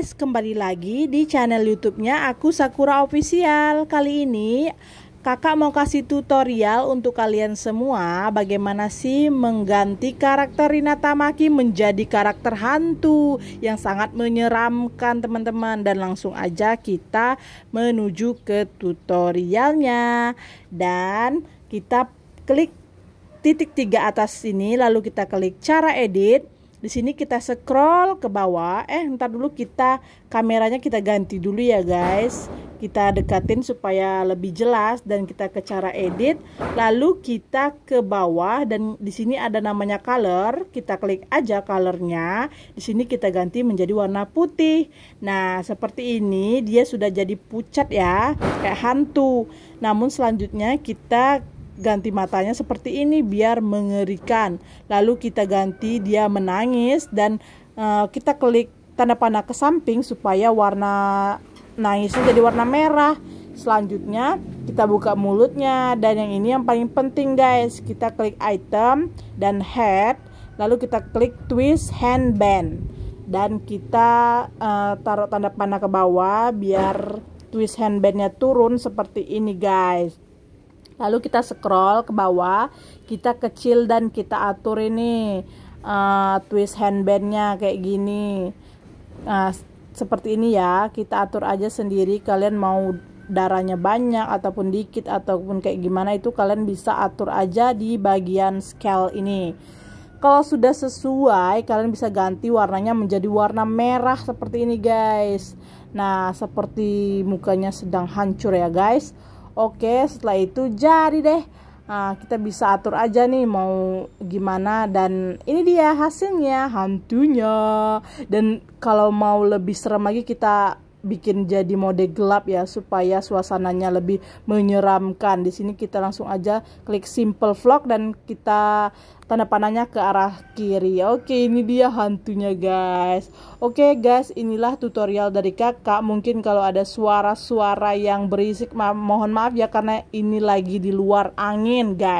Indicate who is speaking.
Speaker 1: guys, kembali lagi di channel YouTube-nya aku Sakura Official. Kali ini Kakak mau kasih tutorial untuk kalian semua bagaimana sih mengganti karakter Rina Tamaki menjadi karakter hantu yang sangat menyeramkan teman-teman. Dan langsung aja kita menuju ke tutorialnya. Dan kita klik titik tiga atas ini lalu kita klik cara edit di sini kita scroll ke bawah. Eh, ntar dulu kita kameranya kita ganti dulu ya, guys. Kita dekatin supaya lebih jelas dan kita ke cara edit. Lalu kita ke bawah dan di sini ada namanya color. Kita klik aja colornya. Di sini kita ganti menjadi warna putih. Nah, seperti ini dia sudah jadi pucat ya, kayak hantu. Namun selanjutnya kita ganti matanya seperti ini biar mengerikan. Lalu kita ganti dia menangis dan uh, kita klik tanda panah ke samping supaya warna nangisnya jadi warna merah. Selanjutnya kita buka mulutnya dan yang ini yang paling penting guys, kita klik item dan head, lalu kita klik twist handband dan kita uh, taruh tanda panah ke bawah biar twist handbandnya turun seperti ini guys lalu kita scroll ke bawah kita kecil dan kita atur ini uh, twist handbandnya kayak gini. Nah seperti ini ya kita atur aja sendiri kalian mau darahnya banyak ataupun dikit ataupun kayak gimana itu kalian bisa atur aja di bagian scale ini. Kalau sudah sesuai kalian bisa ganti warnanya menjadi warna merah seperti ini guys. Nah seperti mukanya sedang hancur ya guys Oke, setelah itu jadi deh. Nah, kita bisa atur aja nih mau gimana dan ini dia hasilnya hantunya. Dan kalau mau lebih serem lagi kita bikin jadi mode gelap ya supaya suasananya lebih menyeramkan. Di sini kita langsung aja klik simple vlog dan kita tanda panahnya ke arah kiri. Oke, ini dia hantunya guys. Oke guys, inilah tutorial dari kakak. Mungkin kalau ada suara-suara yang berisik, ma mohon maaf ya karena ini lagi di luar angin guys.